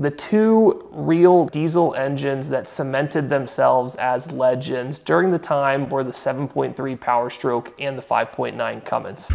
The two real diesel engines that cemented themselves as legends during the time were the 7.3 Power Stroke and the 5.9 Cummins.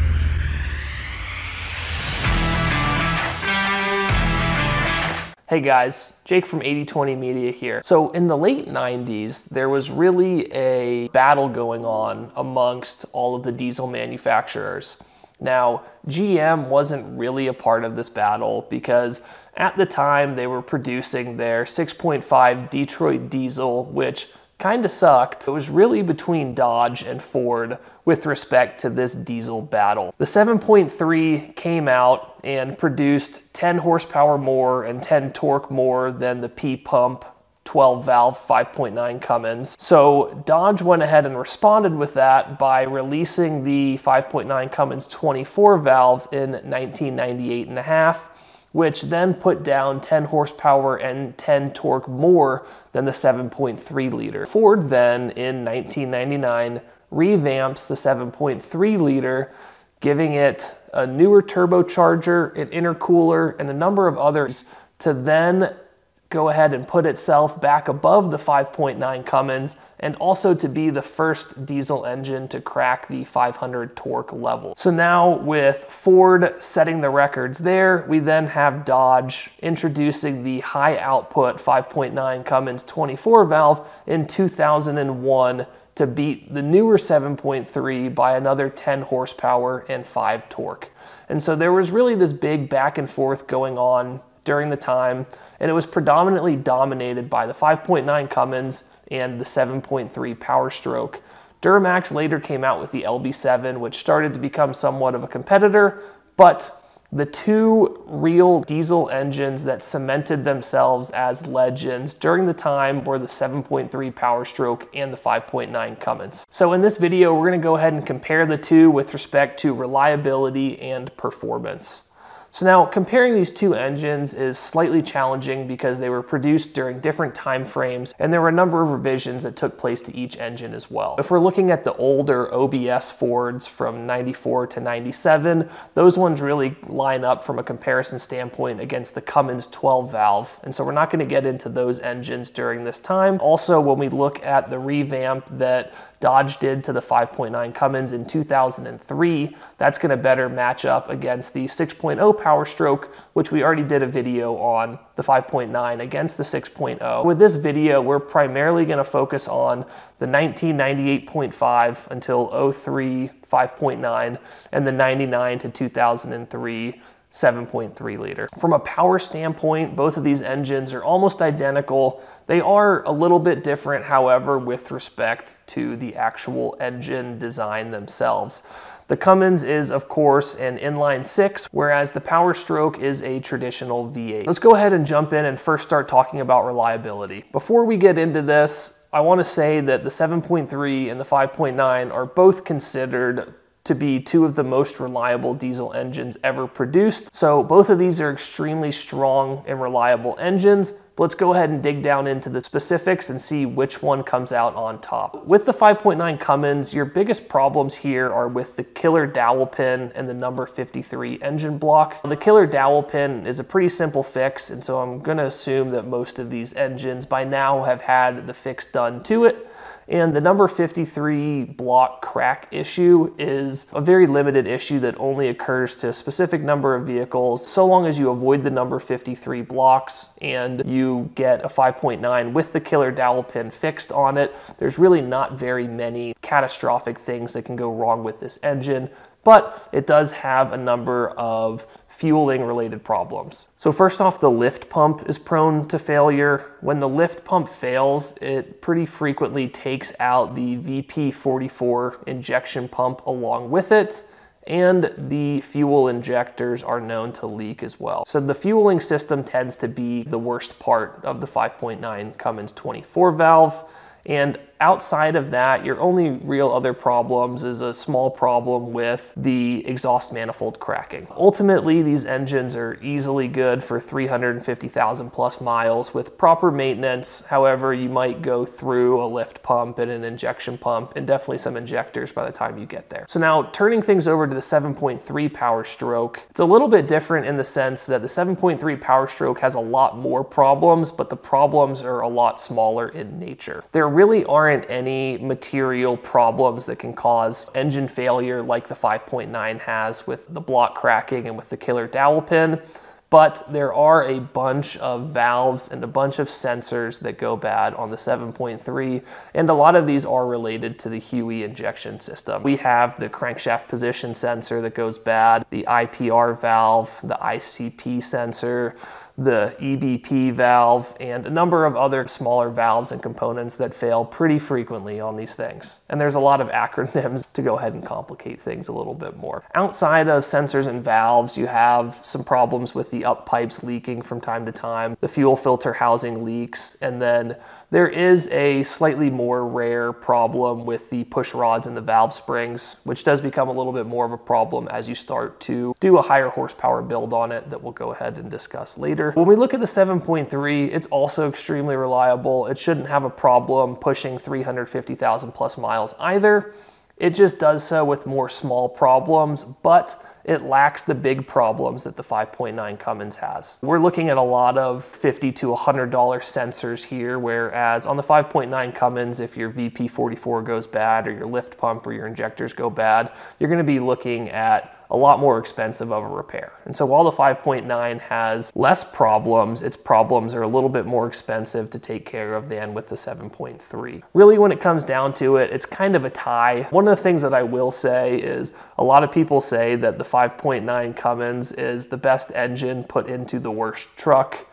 Hey guys, Jake from 8020 Media here. So in the late 90s, there was really a battle going on amongst all of the diesel manufacturers. Now, GM wasn't really a part of this battle because at the time they were producing their 6.5 Detroit diesel, which kind of sucked. It was really between Dodge and Ford with respect to this diesel battle. The 7.3 came out and produced 10 horsepower more and 10 torque more than the P pump 12 valve 5.9 Cummins. So Dodge went ahead and responded with that by releasing the 5.9 Cummins 24 valve in 1998 and a half which then put down 10 horsepower and 10 torque more than the 7.3 liter. Ford then in 1999 revamps the 7.3 liter, giving it a newer turbocharger, an intercooler, and a number of others to then go ahead and put itself back above the 5.9 Cummins and also to be the first diesel engine to crack the 500 torque level. So now with Ford setting the records there, we then have Dodge introducing the high output 5.9 Cummins 24 valve in 2001 to beat the newer 7.3 by another 10 horsepower and 5 torque. And so there was really this big back and forth going on during the time, and it was predominantly dominated by the 5.9 Cummins and the 7.3 Power Stroke. Duramax later came out with the LB7, which started to become somewhat of a competitor, but the two real diesel engines that cemented themselves as legends during the time were the 7.3 Power Stroke and the 5.9 Cummins. So in this video, we're gonna go ahead and compare the two with respect to reliability and performance. So now comparing these two engines is slightly challenging because they were produced during different time frames and there were a number of revisions that took place to each engine as well. If we're looking at the older OBS Fords from 94 to 97, those ones really line up from a comparison standpoint against the Cummins 12 valve. And so we're not gonna get into those engines during this time. Also, when we look at the revamp that Dodge did to the 5.9 Cummins in 2003. That's going to better match up against the 6.0 Power Stroke, which we already did a video on the 5.9 against the 6.0. With this video, we're primarily going to focus on the 1998.5 until 03 5.9 and the 99 to 2003 7.3 liter. From a power standpoint, both of these engines are almost identical. They are a little bit different, however, with respect to the actual engine design themselves. The Cummins is, of course, an inline six, whereas the Power Stroke is a traditional V8. Let's go ahead and jump in and first start talking about reliability. Before we get into this, I want to say that the 7.3 and the 5.9 are both considered to be two of the most reliable diesel engines ever produced. So both of these are extremely strong and reliable engines. But let's go ahead and dig down into the specifics and see which one comes out on top. With the 5.9 Cummins, your biggest problems here are with the killer dowel pin and the number 53 engine block. The killer dowel pin is a pretty simple fix, and so I'm gonna assume that most of these engines by now have had the fix done to it. And the number 53 block crack issue is a very limited issue that only occurs to a specific number of vehicles. So long as you avoid the number 53 blocks and you get a 5.9 with the killer dowel pin fixed on it, there's really not very many catastrophic things that can go wrong with this engine but it does have a number of fueling related problems. So first off, the lift pump is prone to failure. When the lift pump fails, it pretty frequently takes out the VP44 injection pump along with it and the fuel injectors are known to leak as well. So the fueling system tends to be the worst part of the 5.9 Cummins 24 valve. And outside of that, your only real other problems is a small problem with the exhaust manifold cracking. Ultimately, these engines are easily good for 350,000 plus miles with proper maintenance. However, you might go through a lift pump and an injection pump and definitely some injectors by the time you get there. So now turning things over to the 7.3 Power Stroke, it's a little bit different in the sense that the 7.3 Power Stroke has a lot more problems, but the problems are a lot smaller in nature. There really aren't any material problems that can cause engine failure like the 5.9 has with the block cracking and with the killer dowel pin but there are a bunch of valves and a bunch of sensors that go bad on the 7.3, and a lot of these are related to the HEUI injection system. We have the crankshaft position sensor that goes bad, the IPR valve, the ICP sensor, the EBP valve, and a number of other smaller valves and components that fail pretty frequently on these things. And there's a lot of acronyms to go ahead and complicate things a little bit more. Outside of sensors and valves, you have some problems with the up pipes leaking from time to time, the fuel filter housing leaks, and then there is a slightly more rare problem with the push rods and the valve springs, which does become a little bit more of a problem as you start to do a higher horsepower build on it that we'll go ahead and discuss later. When we look at the 7.3, it's also extremely reliable. It shouldn't have a problem pushing 350,000 plus miles either. It just does so with more small problems, but it lacks the big problems that the 5.9 Cummins has. We're looking at a lot of 50 to $100 sensors here, whereas on the 5.9 Cummins, if your VP44 goes bad or your lift pump or your injectors go bad, you're gonna be looking at a lot more expensive of a repair. And so while the 5.9 has less problems, its problems are a little bit more expensive to take care of than with the 7.3. Really, when it comes down to it, it's kind of a tie. One of the things that I will say is a lot of people say that the 5.9 Cummins is the best engine put into the worst truck.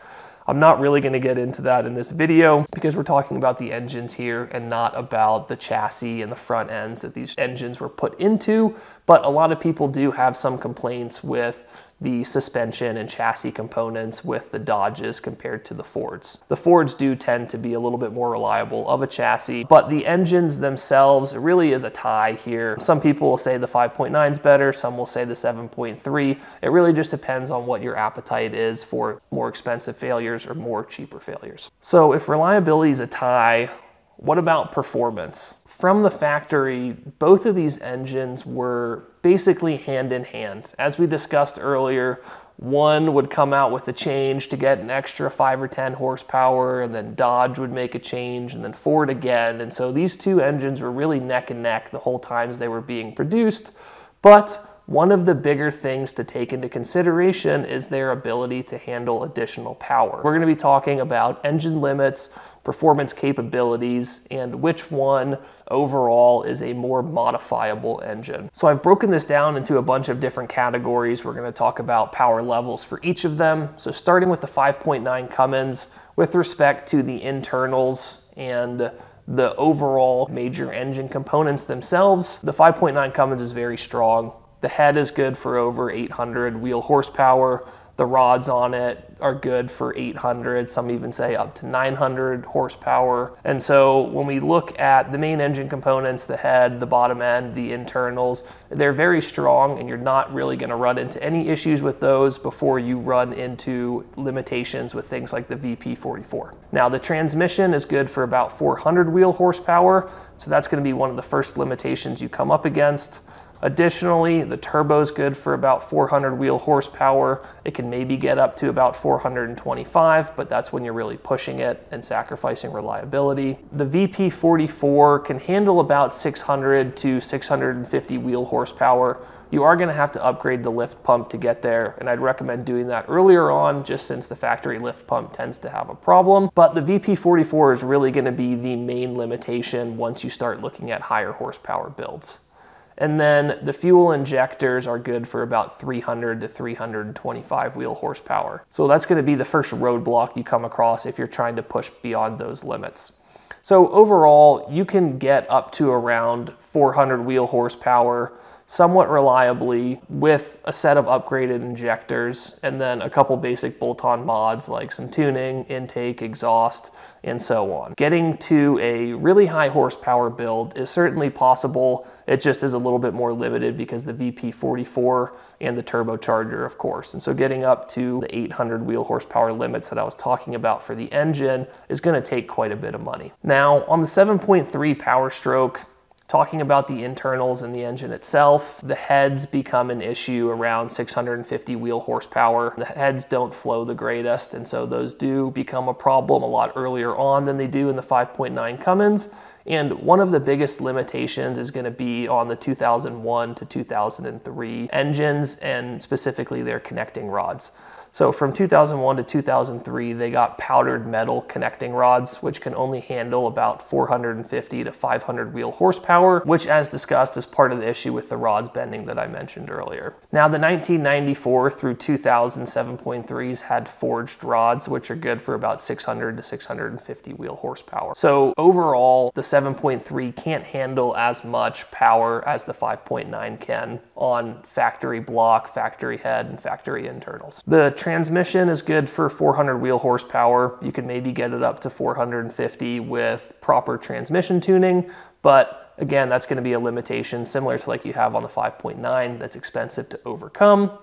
I'm not really going to get into that in this video because we're talking about the engines here and not about the chassis and the front ends that these engines were put into. But a lot of people do have some complaints with the suspension and chassis components with the Dodges compared to the Fords. The Fords do tend to be a little bit more reliable of a chassis, but the engines themselves really is a tie here. Some people will say the 5.9 is better, some will say the 7.3. It really just depends on what your appetite is for more expensive failures or more cheaper failures. So if reliability is a tie, what about performance? from the factory, both of these engines were basically hand in hand. As we discussed earlier, one would come out with a change to get an extra 5 or 10 horsepower, and then Dodge would make a change, and then Ford again. And so these two engines were really neck and neck the whole times they were being produced. But one of the bigger things to take into consideration is their ability to handle additional power. We're going to be talking about engine limits, performance capabilities, and which one overall is a more modifiable engine. So I've broken this down into a bunch of different categories. We're gonna talk about power levels for each of them. So starting with the 5.9 Cummins, with respect to the internals and the overall major engine components themselves, the 5.9 Cummins is very strong. The head is good for over 800 wheel horsepower. The rods on it are good for 800, some even say up to 900 horsepower. And so when we look at the main engine components, the head, the bottom end, the internals, they're very strong and you're not really gonna run into any issues with those before you run into limitations with things like the VP44. Now the transmission is good for about 400 wheel horsepower, so that's gonna be one of the first limitations you come up against. Additionally, the turbo is good for about 400 wheel horsepower. It can maybe get up to about 425, but that's when you're really pushing it and sacrificing reliability. The VP44 can handle about 600 to 650 wheel horsepower. You are gonna have to upgrade the lift pump to get there, and I'd recommend doing that earlier on just since the factory lift pump tends to have a problem. But the VP44 is really gonna be the main limitation once you start looking at higher horsepower builds. And then the fuel injectors are good for about 300 to 325 wheel horsepower. So that's gonna be the first roadblock you come across if you're trying to push beyond those limits. So overall, you can get up to around 400 wheel horsepower somewhat reliably with a set of upgraded injectors and then a couple basic bolt-on mods like some tuning, intake, exhaust, and so on. Getting to a really high horsepower build is certainly possible. It just is a little bit more limited because the VP44 and the turbocharger, of course. And so getting up to the 800 wheel horsepower limits that I was talking about for the engine is gonna take quite a bit of money. Now, on the 7.3 Power Stroke, Talking about the internals and the engine itself, the heads become an issue around 650 wheel horsepower. The heads don't flow the greatest, and so those do become a problem a lot earlier on than they do in the 5.9 Cummins. And one of the biggest limitations is going to be on the 2001 to 2003 engines and specifically their connecting rods. So from 2001 to 2003, they got powdered metal connecting rods, which can only handle about 450 to 500 wheel horsepower, which as discussed is part of the issue with the rods bending that I mentioned earlier. Now the 1994 through 2000 7.3s had forged rods, which are good for about 600 to 650 wheel horsepower. So overall, the 7.3 can't handle as much power as the 5.9 can on factory block, factory head, and factory internals. The transmission is good for 400 wheel horsepower. You can maybe get it up to 450 with proper transmission tuning, but again, that's gonna be a limitation similar to like you have on the 5.9 that's expensive to overcome.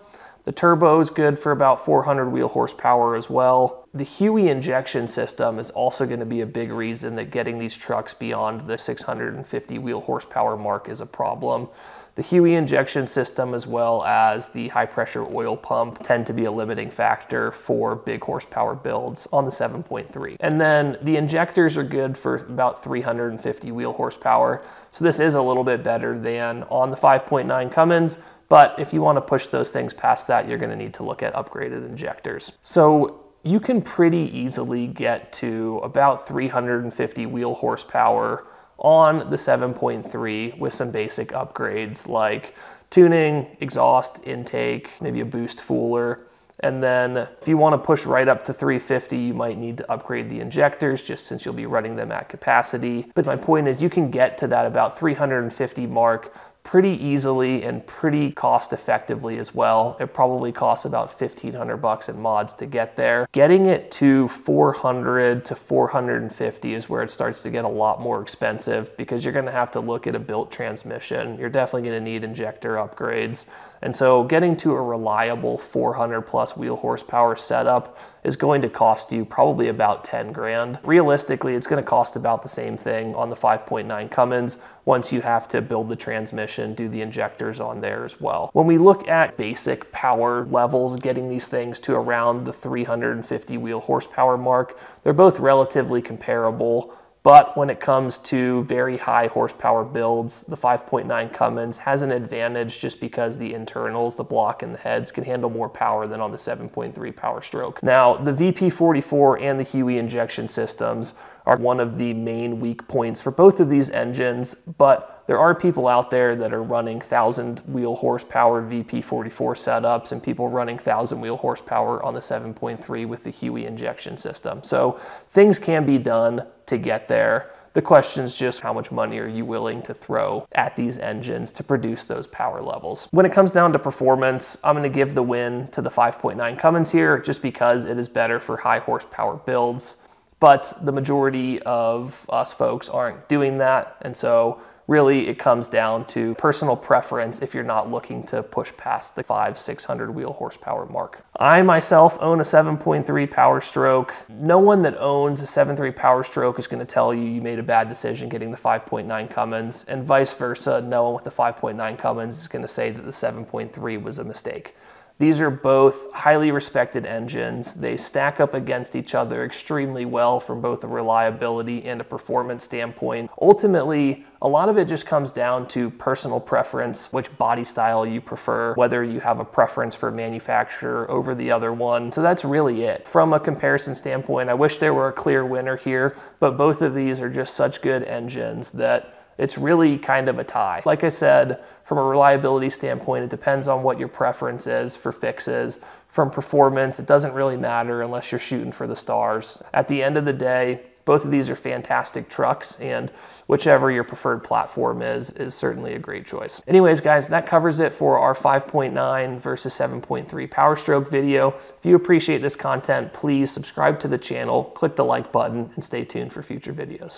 The turbo is good for about 400 wheel horsepower as well. The HEUI injection system is also going to be a big reason that getting these trucks beyond the 650 wheel horsepower mark is a problem. The HEUI injection system as well as the high pressure oil pump tend to be a limiting factor for big horsepower builds on the 7.3. And then the injectors are good for about 350 wheel horsepower. So this is a little bit better than on the 5.9 Cummins, but if you want to push those things past that, you're going to need to look at upgraded injectors. So you can pretty easily get to about 350 wheel horsepower on the 7.3 with some basic upgrades like tuning, exhaust, intake, maybe a boost fooler. And then if you want to push right up to 350, you might need to upgrade the injectors just since you'll be running them at capacity. But my point is you can get to that about 350 mark pretty easily and pretty cost effectively as well. It probably costs about 1500 bucks in mods to get there. Getting it to 400 to 450 is where it starts to get a lot more expensive because you're gonna have to look at a built transmission. You're definitely gonna need injector upgrades. And so getting to a reliable 400 plus wheel horsepower setup is going to cost you probably about 10 grand. Realistically, it's gonna cost about the same thing on the 5.9 Cummins once you have to build the transmission, do the injectors on there as well. When we look at basic power levels, getting these things to around the 350 wheel horsepower mark, they're both relatively comparable. But when it comes to very high horsepower builds, the 5.9 Cummins has an advantage just because the internals, the block and the heads can handle more power than on the 7.3 Power Stroke. Now, the VP44 and the HEUI injection systems are one of the main weak points for both of these engines, but there are people out there that are running 1,000 wheel horsepower VP44 setups and people running 1,000 wheel horsepower on the 7.3 with the HEUI injection system. So things can be done to get there. The question is just how much money are you willing to throw at these engines to produce those power levels. When it comes down to performance, I'm gonna give the win to the 5.9 Cummins here just because it is better for high horsepower builds. But the majority of us folks aren't doing that. And so really it comes down to personal preference if you're not looking to push past the five, 600 wheel horsepower mark. I myself own a 7.3 Power Stroke. No one that owns a 7.3 Power Stroke is gonna tell you you made a bad decision getting the 5.9 Cummins and vice versa. No one with the 5.9 Cummins is gonna say that the 7.3 was a mistake. These are both highly respected engines. They stack up against each other extremely well from both a reliability and a performance standpoint. Ultimately, a lot of it just comes down to personal preference, which body style you prefer, whether you have a preference for a manufacturer over the other one. So that's really it. From a comparison standpoint, I wish there were a clear winner here, but both of these are just such good engines that it's really kind of a tie. Like I said, from a reliability standpoint, it depends on what your preference is for fixes. From performance, it doesn't really matter unless you're shooting for the stars. At the end of the day, Both of these are fantastic trucks, and whichever your preferred platform is, is certainly a great choice. Anyways, guys, that covers it for our 5.9 versus 7.3 Power Stroke video. If you appreciate this content, please subscribe to the channel, click the like button, and stay tuned for future videos.